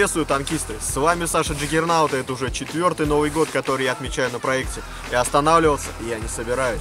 Приветствую, танкисты! С вами Саша Джиггернаута. Это уже четвертый Новый год, который я отмечаю на проекте. И останавливаться я не собираюсь.